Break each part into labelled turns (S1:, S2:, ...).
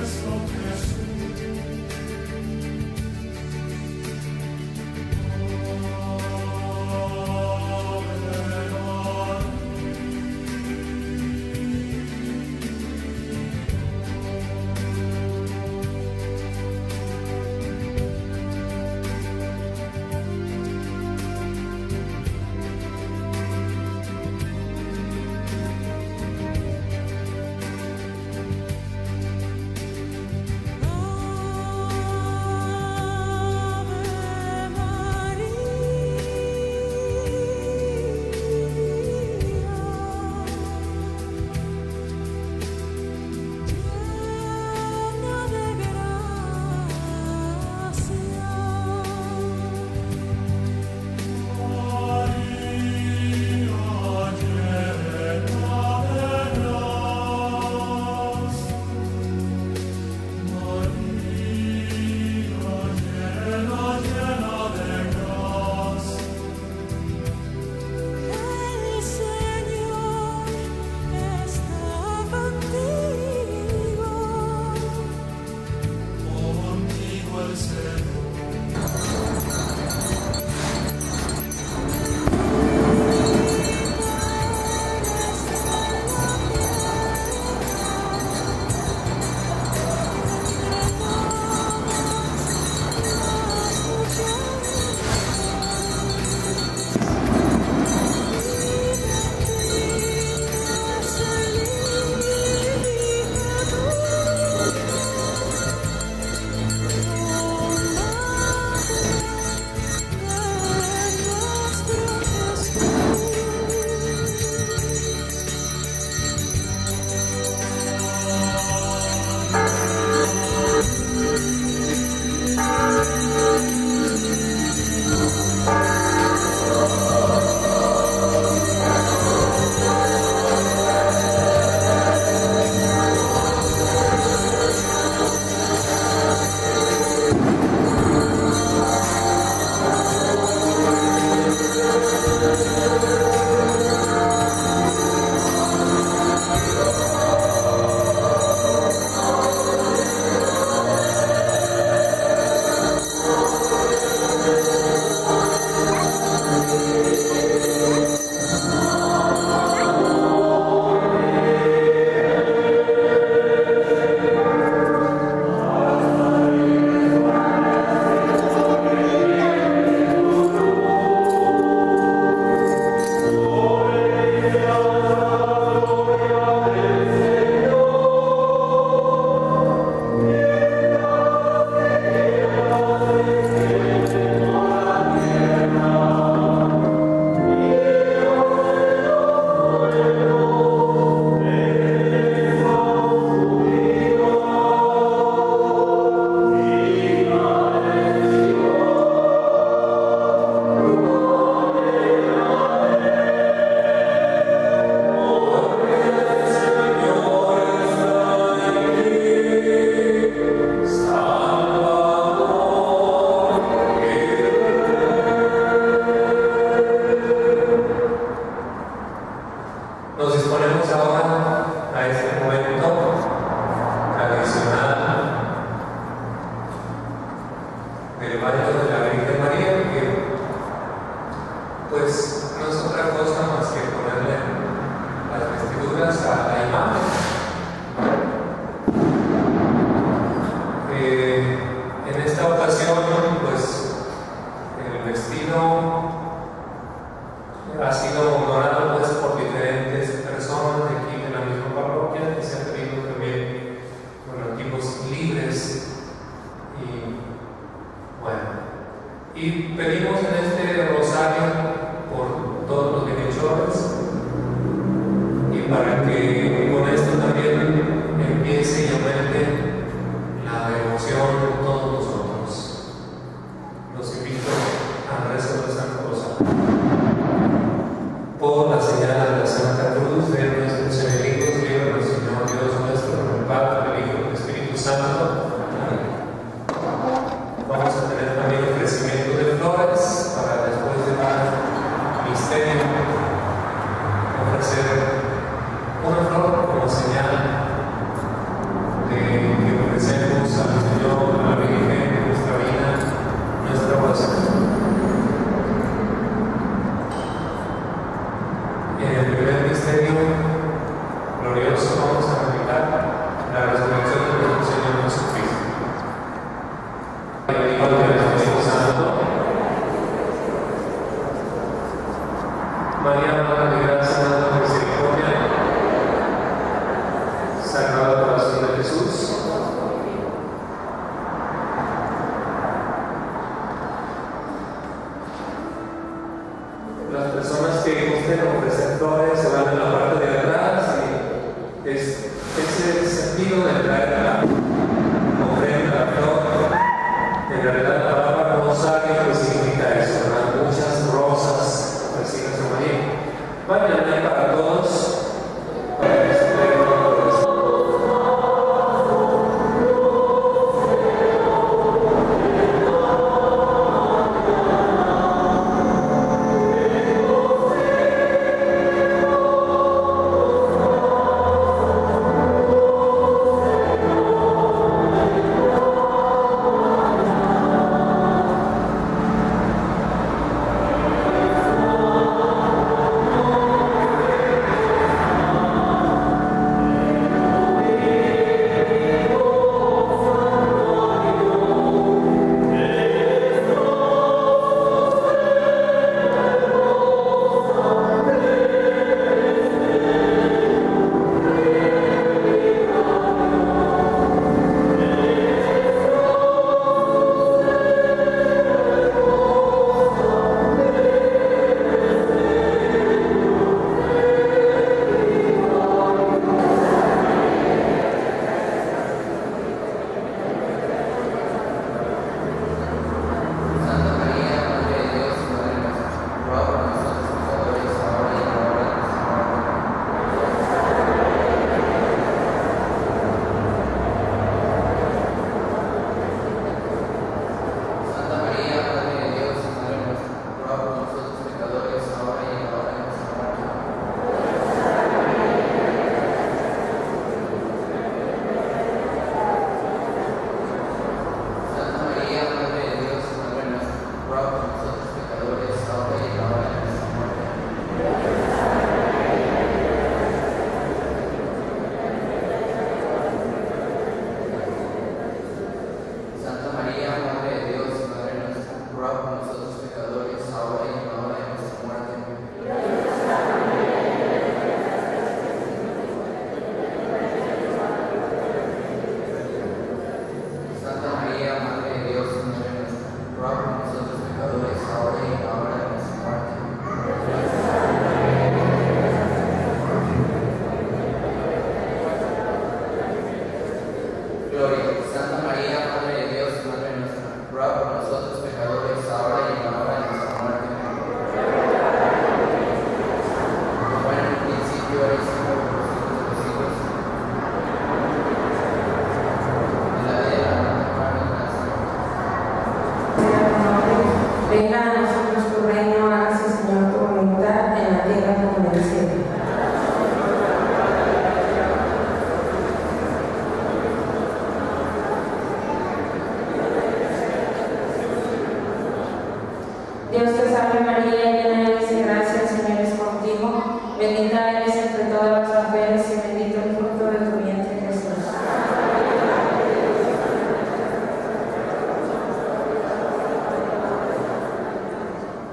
S1: Deus el vestido ha sido honorado pues, por diferentes personas de aquí de la misma parroquia que se han pedido también donativos libres y bueno y pedimos en este rosario por todos los bienhechores y para que con esto también empiece y aumente la devoción de todos nosotros. Los invito al rezo del Santo Rosario. Por la señal de la Santa Cruz de nuestros enemigos, Dios, Señor Dios nuestro, el Padre, el Hijo y el Espíritu Santo. Amén. Vamos a tener también ofrecimiento de flores para después de dar misterio ofrecer una flor como señal de que ofrecemos al Señor, a la Virgen, nuestra vida, nuestra oración. En el primer misterio glorioso vamos a meditar la resurrección de nuestro Señor Jesucristo. Padre del Espíritu Santo. María, Madre de Gracia, Madre de Misericordia. Sagrado Corazón de Jesús. Las personas que gusten ofrecer flores se van en la parte de atrás y es ese sentido de traer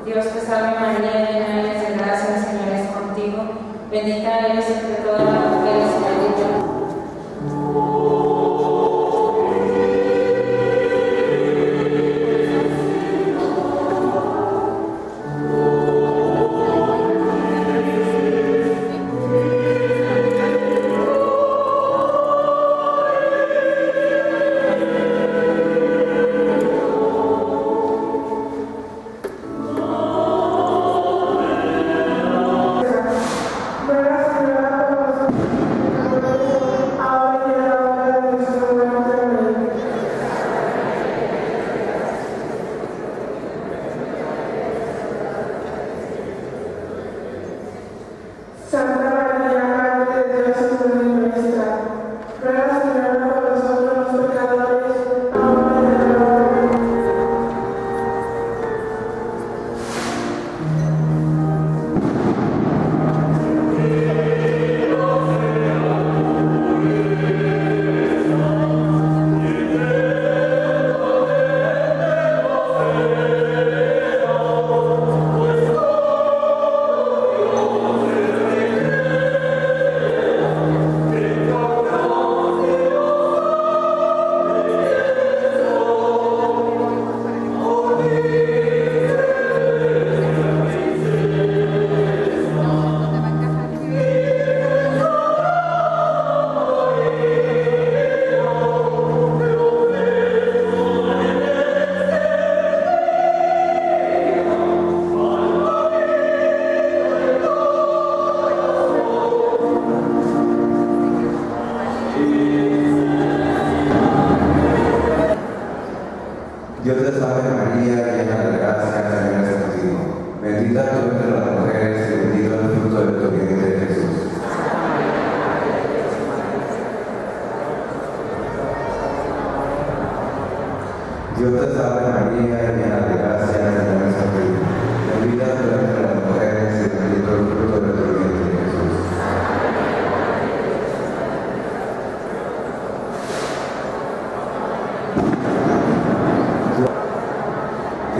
S1: Dios, pues alma María,
S2: llena eres de gracia, el Señor es contigo. Bendita eres entre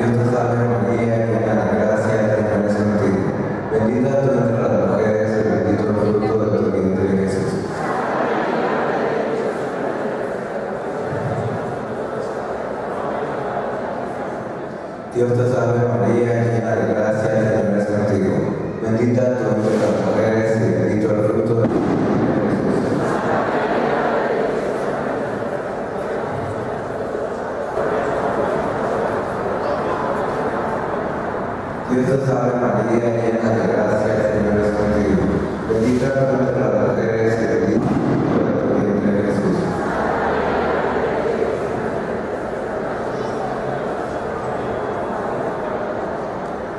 S3: Dios
S4: te salve María, llena de gracia. Bendita tú entre las mujeres y bendito el fruto de tu vientre. Dios te salve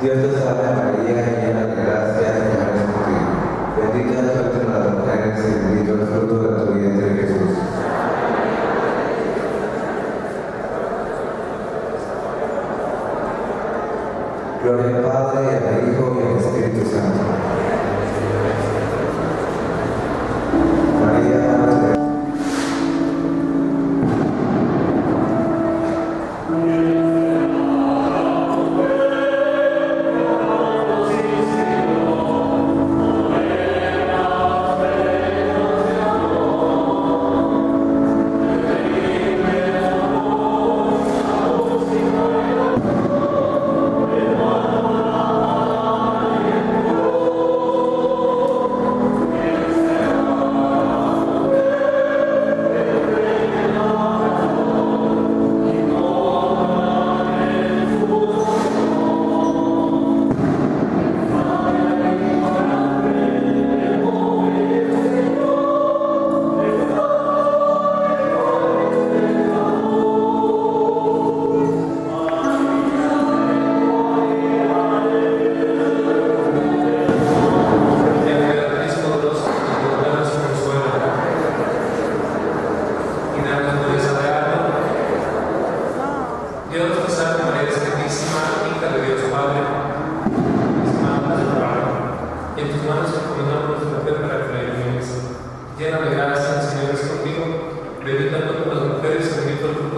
S4: Dios te salve María, llena de gracia, el Señor es contigo. Bendita tú entre las mujeres y bendito el fruto de tu vientre Jesús. Gloria al Padre, al Hijo y al Espíritu Santo.
S1: coronamos nuestra fe para que la ilumines. Llena de gracia, el Señor es conmigo, bendita tú las mujeres y bendito el